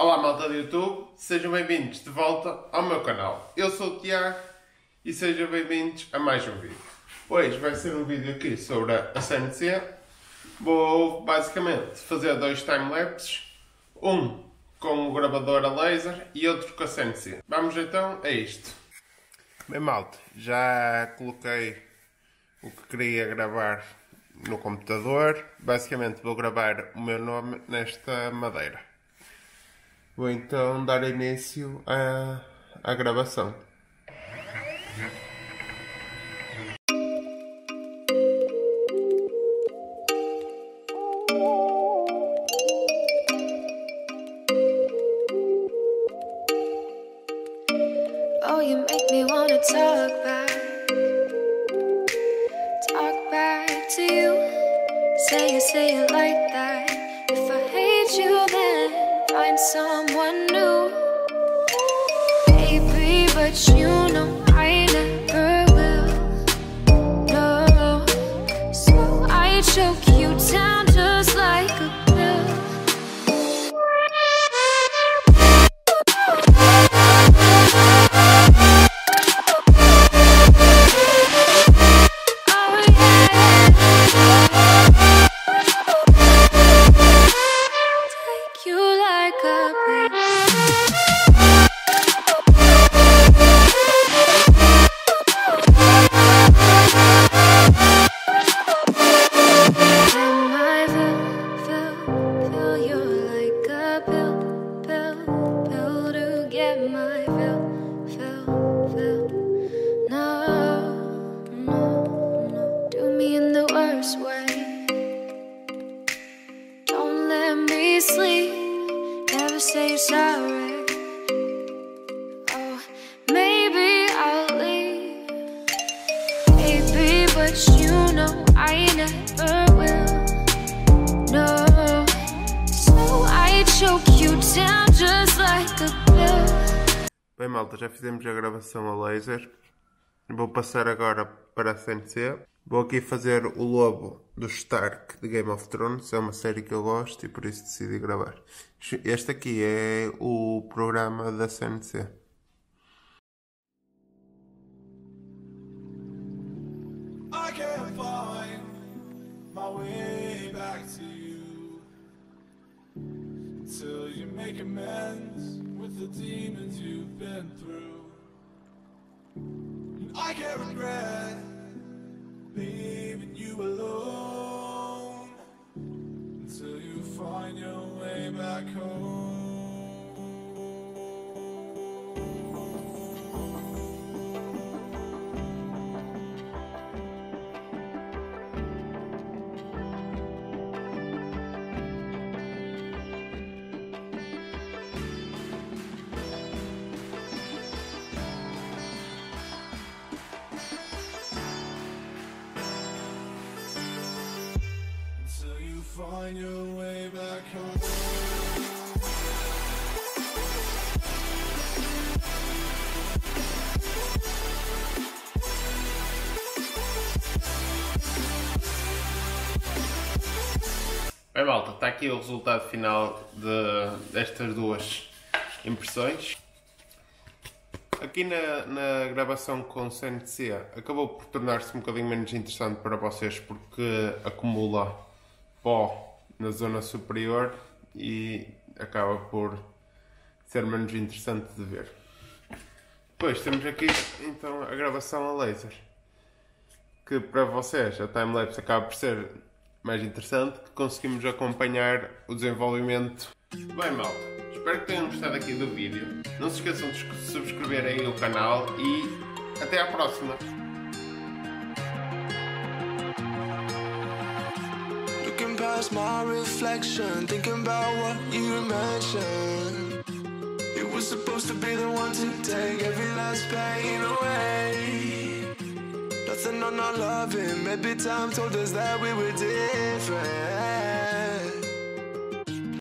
Olá malta do YouTube, sejam bem-vindos de volta ao meu canal. Eu sou o Tiago e sejam bem-vindos a mais um vídeo. Hoje vai ser um vídeo aqui sobre a CNC. Vou basicamente fazer dois timelapses, um com o gravador a laser e outro com a CNC. Vamos então a isto. Bem malta, já coloquei o que queria gravar no computador. Basicamente vou gravar o meu nome nesta madeira. Vou então dar início à, à gravação. Oh, you make me wanna talk back. Talk back to you. Say say like that. If I hate you, then find someone new. Baby, but you know sorry. Oh, maybe I'll leave. Baby, but you know I never will. No, so I choke you down just like a pill. Bem malta, já fizemos a gravação a laser. Vou passar agora para a CNC. Vou aqui fazer o lobo do Stark de Game of Thrones. É uma série que eu gosto e por isso decidi gravar. Este aqui é o programa da CNC. To you make amends with the demons you've been through. I can't regret leaving you alone until you find your way back home. Find your way back home. Bem malta, está aqui o resultado final de, destas duas impressões. Aqui na, na gravação com CNC acabou por tornar-se um bocadinho menos interessante para vocês porque acumula pó na zona superior e acaba por ser menos interessante de ver. Depois temos aqui então a gravação a laser que para vocês a timelapse acaba por ser mais interessante, que conseguimos acompanhar o desenvolvimento. Bem, malta, espero que tenham gostado aqui do vídeo. Não se esqueçam de subscrever aí o canal e até à próxima. Past my reflection, thinking about what you mentioned. It was supposed to be the one to take every last pain away. Nothing on our loving, maybe time told us that we were different.